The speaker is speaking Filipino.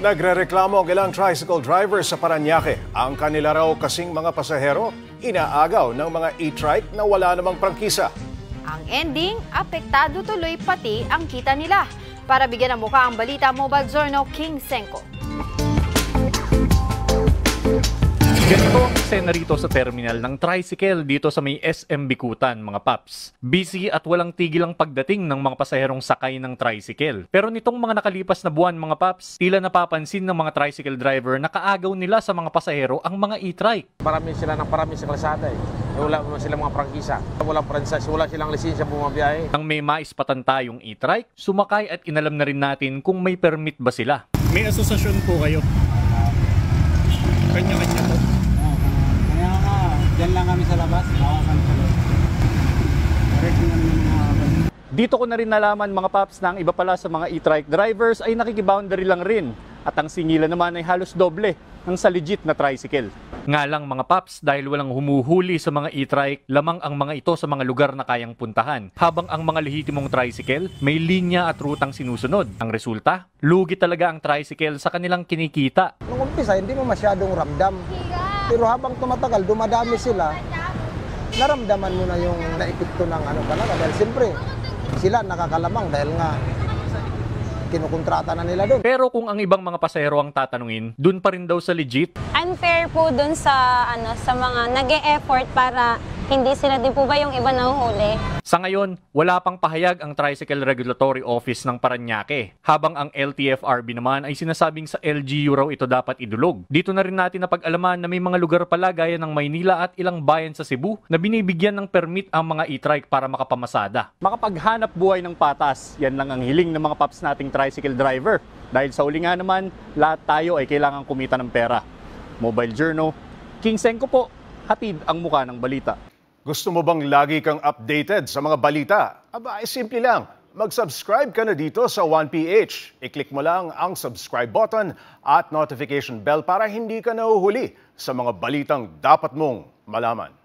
Nagrereklamo ang ilang tricycle drivers sa Paranaque. Ang kanila raw kasing mga pasahero, inaagaw ng mga e-trike na wala namang prangkisa. Ang ending, apektado tuloy pati ang kita nila. Para bigyan ng mukha ang balita, Mobile Zorno King Senko. Ganito eksena rito sa terminal ng tricycle dito sa may SM Bikutan, mga paps. Busy at walang tigil ang pagdating ng mga pasaherong sakay ng tricycle. Pero nitong mga nakalipas na buwan, mga paps, tila napapansin ng mga tricycle driver na kaagaw nila sa mga pasahero ang mga e-trike. Parami sila ng parami sa kalsada eh. Eh, Wala naman sila mga prangkisa. Walang pransas, wala silang lisensya bumabiyahe. Nang may maispatan tayong e-trike, sumakay at inalam na rin natin kung may permit ba sila. May asosasyon po kayo. Kanya-kanya po. Oo, kaya nga, dyan lang kami sa labas, baka kami sa loob. Correct naman yung mga Dito ko na rin nalaman mga paps na ang iba pala sa mga e-trike drivers ay nakikiboundary lang rin at ang singilan naman ay halos doble ng sa legit na tricycle. Nga lang mga paps dahil walang humuhuli sa mga e-trike, lamang ang mga ito sa mga lugar na kayang puntahan. Habang ang mga lehitimong tricycle may linya at rutang sinusunod. Ang resulta, lugi talaga ang tricycle sa kanilang kinikita. Nung umpisa, hindi mo masyadong ramdam. Pero habang tumatagal, dumadami sila, naramdaman mo na yung naepekto ng ano talaga. Dahil siyempre, sila nakakalamang dahil nga kinukontrata na nila doon. Pero kung ang ibang mga pasahero ang tatanungin, dun pa rin daw sa legit, unfair po dun sa ano sa mga nag effort para hindi sila din po ba yung iba nahuhuli. Sa ngayon, wala pang pahayag ang Tricycle Regulatory Office ng Paranaque, habang ang LTFRB naman ay sinasabing sa LGU raw ito dapat idulog. Dito na rin natin napag-alaman na may mga lugar pala gaya ng Maynila at ilang bayan sa Cebu na binibigyan ng permit ang mga e-trike para makapamasada. Makapaghanap buhay ng patas, yan lang ang hiling ng mga paps nating tricycle driver. Dahil sa uli nga naman, lahat tayo ay kailangan kumita ng pera. Mobile Journal, King Senko po, hatid ang muka ng balita. Gusto mo bang lagi kang updated sa mga balita? Aba, ay simple lang. Mag-subscribe ka na dito sa 1PH. I-click mo lang ang subscribe button at notification bell para hindi ka nahuhuli sa mga balitang dapat mong malaman.